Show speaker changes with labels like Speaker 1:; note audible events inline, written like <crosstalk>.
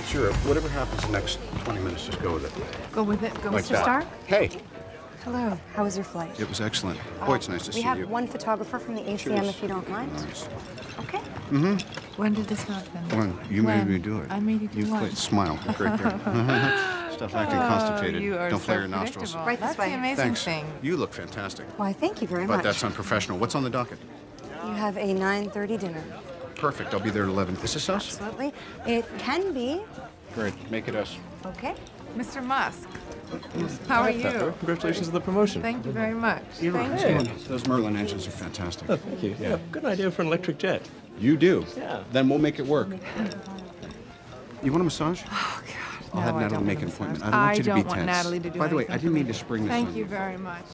Speaker 1: it's Europe. Whatever happens the next 20 minutes, just go with it.
Speaker 2: Go with it. Go,
Speaker 1: Like
Speaker 2: Mr.
Speaker 1: that.
Speaker 2: Stark.
Speaker 1: Hey,
Speaker 3: Hello. How was your flight?
Speaker 1: it was excellent. Uh, Boy, it's nice to
Speaker 3: we
Speaker 1: see
Speaker 3: have
Speaker 1: you.
Speaker 3: one photographer from the ACM
Speaker 1: Cheers.
Speaker 3: if you don't mind.
Speaker 1: Nice.
Speaker 3: Okay. Mm-hmm.
Speaker 2: When did this happen?
Speaker 1: Well, you
Speaker 2: When?
Speaker 1: made me do it.
Speaker 2: I made you do
Speaker 1: You
Speaker 2: what?
Speaker 1: quit. Smile. Look right there. <laughs> <laughs> Stop acting oh, constipated.
Speaker 2: Oh, you are
Speaker 1: Don't
Speaker 2: so
Speaker 1: flare your nostrils.
Speaker 3: Right this
Speaker 2: That's
Speaker 3: way.
Speaker 2: the amazing
Speaker 1: Thanks.
Speaker 2: thing.
Speaker 1: You look fantastic.
Speaker 3: Why, thank you very
Speaker 1: But
Speaker 3: much.
Speaker 1: But that's unprofessional. What's on the docket?
Speaker 3: You have a 9:30 dinner.
Speaker 1: Perfect. I'll be there at 11. Is this us?
Speaker 3: Absolutely. It can be.
Speaker 1: Great. Make it us.
Speaker 3: Okay.
Speaker 2: Mr. Musk. Mm. How are you?
Speaker 4: Congratulations on the promotion.
Speaker 2: Thank you very much.
Speaker 1: You know,
Speaker 2: Thank you.
Speaker 1: Those Merlin engines are fantastic.
Speaker 4: Oh, thank you. Yeah, good idea for an electric jet.
Speaker 1: You do?
Speaker 4: Yeah.
Speaker 1: Then we'll make it work. <laughs> You want a massage?
Speaker 2: Oh, God.
Speaker 1: I'll
Speaker 2: no,
Speaker 1: have
Speaker 2: I
Speaker 1: Natalie
Speaker 2: don't
Speaker 1: make an appointment. I don't want you to be
Speaker 2: don't want
Speaker 1: tense.
Speaker 2: Natalie to do
Speaker 1: By the way, I didn't mean to spring this
Speaker 2: Thank
Speaker 1: on
Speaker 2: you
Speaker 1: you.
Speaker 2: very much.